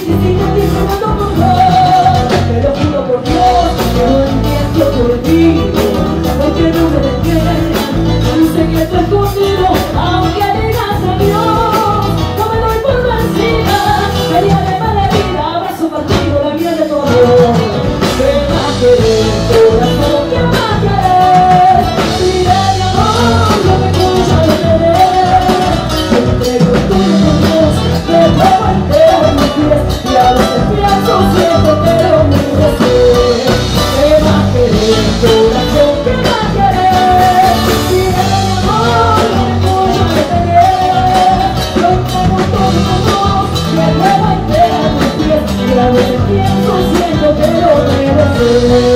dizem que eu te juro do Yo siento que lo mereces